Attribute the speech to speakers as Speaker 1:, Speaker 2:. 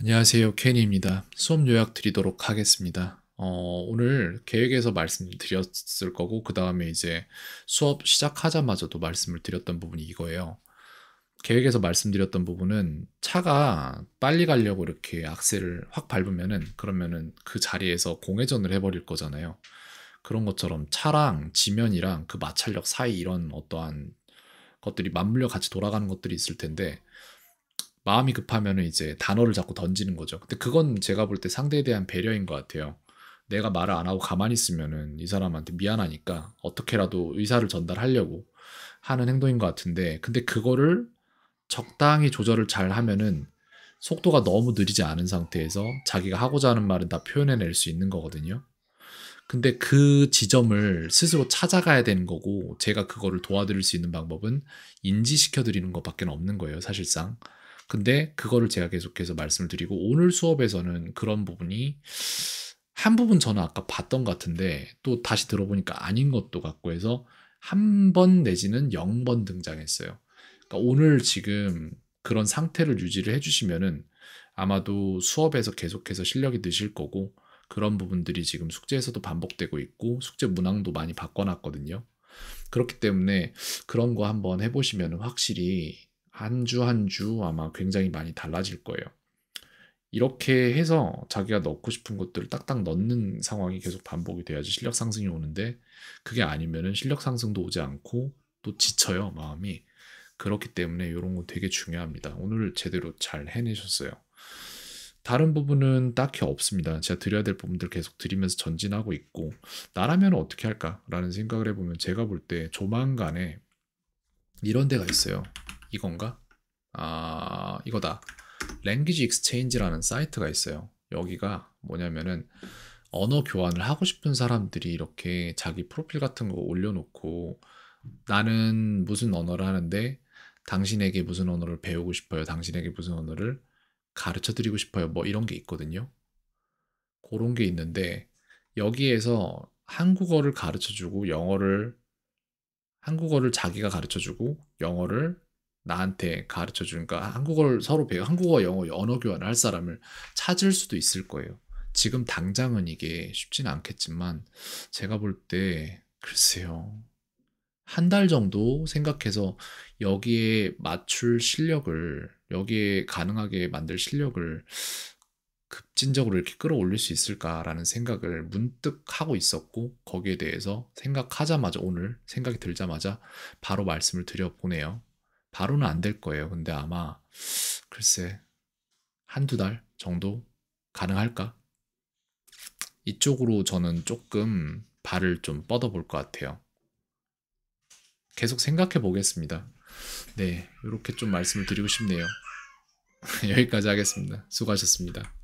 Speaker 1: 안녕하세요. 케니입니다. 수업 요약 드리도록 하겠습니다. 어, 오늘 계획에서 말씀드렸을 거고, 그 다음에 이제 수업 시작하자마자도 말씀을 드렸던 부분이 이거예요. 계획에서 말씀드렸던 부분은 차가 빨리 가려고 이렇게 악셀을 확 밟으면은, 그러면은 그 자리에서 공회전을 해버릴 거잖아요. 그런 것처럼 차랑 지면이랑 그 마찰력 사이 이런 어떠한 것들이 맞물려 같이 돌아가는 것들이 있을 텐데, 마음이 급하면은 이제 단어를 자꾸 던지는 거죠. 근데 그건 제가 볼 때 상대에 대한 배려인 것 같아요. 내가 말을 안 하고 가만히 있으면은 이 사람한테 미안하니까 어떻게라도 의사를 전달하려고 하는 행동인 것 같은데, 근데 그거를 적당히 조절을 잘 하면은 속도가 너무 느리지 않은 상태에서 자기가 하고자 하는 말은 다 표현해낼 수 있는 거거든요. 근데 그 지점을 스스로 찾아가야 되는 거고, 제가 그거를 도와드릴 수 있는 방법은 인지시켜 드리는 것밖에 없는 거예요, 사실상. 근데 그거를 제가 계속해서 말씀을 드리고 오늘 수업에서는 그런 부분이 한 부분 저는 아까 봤던 것 같은데 또 다시 들어보니까 아닌 것도 같고 해서 한 번 내지는 0번 등장했어요. 그러니까 오늘 지금 그런 상태를 유지를 해주시면은 아마도 수업에서 계속해서 실력이 느실 거고 그런 부분들이 지금 숙제에서도 반복되고 있고 숙제 문항도 많이 바꿔놨거든요. 그렇기 때문에 그런 거 한번 해보시면 확실히 한 주 한 주 아마 굉장히 많이 달라질 거예요. 이렇게 해서 자기가 넣고 싶은 것들을 딱딱 넣는 상황이 계속 반복이 돼야지 실력 상승이 오는데 그게 아니면은 실력 상승도 오지 않고 또 지쳐요, 마음이. 그렇기 때문에 이런 거 되게 중요합니다. 오늘 제대로 잘 해내셨어요. 다른 부분은 딱히 없습니다. 제가 드려야 될 부분들 계속 드리면서 전진하고 있고 나라면 어떻게 할까라는 생각을 해보면 제가 볼 때 조만간에 이런 데가 있어요. 이건가? 아, 이거다. language exchange라는 사이트가 있어요. 여기가 뭐냐면은 언어 교환을 하고 싶은 사람들이 이렇게 자기 프로필 같은 거 올려놓고 나는 무슨 언어를 하는데 당신에게 무슨 언어를 배우고 싶어요. 당신에게 무슨 언어를 가르쳐 드리고 싶어요. 뭐 이런 게 있거든요. 그런 게 있는데 여기에서 한국어를 가르쳐 주고 영어를 한국어를 자기가 가르쳐 주고 영어를 나한테 가르쳐 주니까 한국어를 서로 배워 한국어, 영어, 언어 교환을 할 사람을 찾을 수도 있을 거예요. 지금 당장은 이게 쉽지는 않겠지만 제가 볼 때 글쎄요. 한 달 정도 생각해서 여기에 맞출 실력을 여기에 가능하게 만들 실력을 급진적으로 이렇게 끌어올릴 수 있을까라는 생각을 문득 하고 있었고 거기에 대해서 생각하자마자 오늘 생각이 들자마자 바로 말씀을 드려보네요. 바로는 안 될 거예요. 근데 아마 글쎄 한두 달 정도 가능할까? 이쪽으로 저는 조금 발을 좀 뻗어볼 것 같아요. 계속 생각해 보겠습니다. 네, 이렇게 좀 말씀을 드리고 싶네요. 여기까지 하겠습니다. 수고하셨습니다.